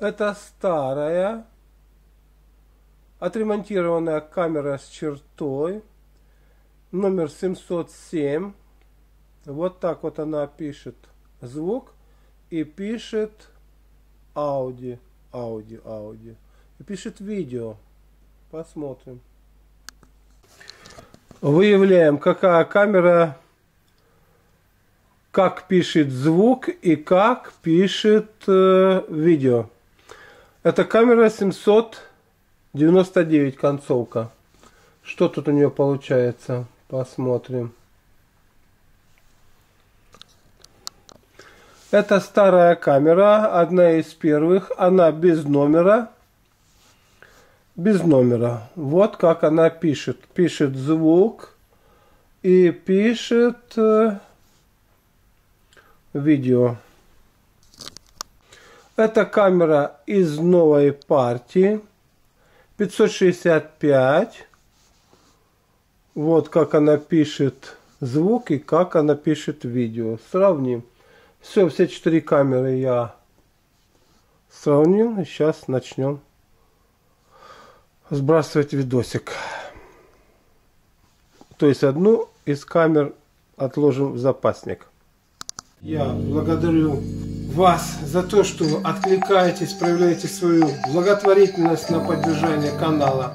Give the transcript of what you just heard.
Это старая отремонтированная камера с чертой. Номер 707. Вот так вот она пишет звук и пишет ауди, ауди, ауди. И пишет видео. Посмотрим. Выявляем, какая камера, как пишет звук и как пишет э, видео. Это камера 799 концовка. Что тут у нее получается? Посмотрим. Это старая камера, одна из первых. Она без номера. Без номера. Вот как она пишет. Пишет звук и пишет э, видео. Это камера из новой партии. 565. Вот как она пишет звук и как она пишет видео. Сравним. Все, все четыре камеры я сравнил. И сейчас начнем сбрасывать видосик. То есть одну из камер отложим в запасник. Я благодарю вас за то, что откликаетесь, проявляете свою благотворительность на поддержание канала.